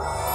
you